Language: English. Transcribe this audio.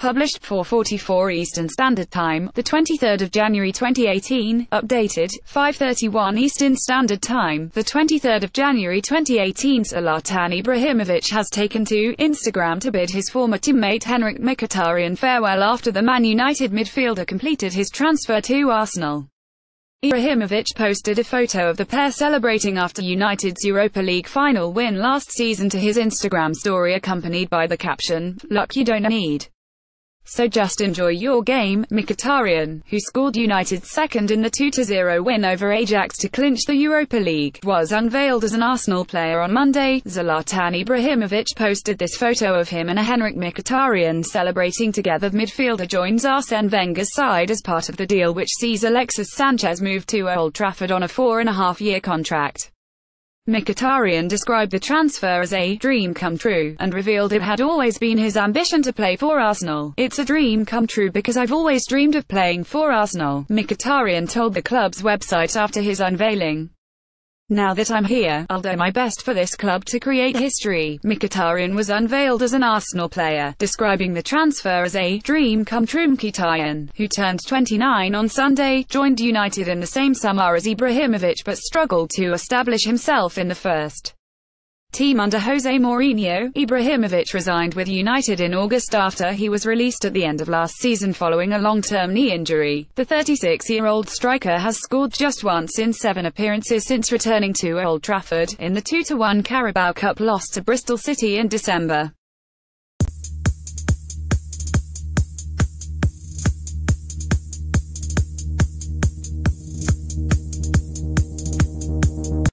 Published 4:44 Eastern Standard Time, the 23rd of January 2018. Updated 5:31 Eastern Standard Time, the 23rd of January 2018. Zlatan Ibrahimovic has taken to Instagram to bid his former teammate Henrikh Mkhitaryan farewell after the Man United midfielder completed his transfer to Arsenal. Ibrahimovic posted a photo of the pair celebrating after United's Europa League final win last season to his Instagram story accompanied by the caption, Luck you don't need. So just enjoy your game, Mkhitaryan, who scored United's second in the 2-0 win over Ajax to clinch the Europa League, was unveiled as an Arsenal player on Monday. Zlatan Ibrahimovic posted this photo of him and a Henrikh Mkhitaryan celebrating together. The Midfielder joins Arsene Wenger's side as part of the deal which sees Alexis Sanchez move to Old Trafford on a four-and-a-half-year contract. Mkhitaryan described the transfer as a dream come true, and revealed it had always been his ambition to play for Arsenal. It's a dream come true because I've always dreamed of playing for Arsenal, Mkhitaryan told the club's website after his unveiling. Now that I'm here, I'll do my best for this club to create history. Mkhitaryan was unveiled as an Arsenal player, describing the transfer as a dream come true. Mkhitaryan, who turned 29 on Sunday, joined United in the same summer as Ibrahimovic but struggled to establish himself in the first team under Jose Mourinho. Ibrahimovic resigned with United in August after he was released at the end of last season following a long-term knee injury. The 36-year-old striker has scored just once in seven appearances since returning to Old Trafford, in the 2-1 Carabao Cup loss to Bristol City in December.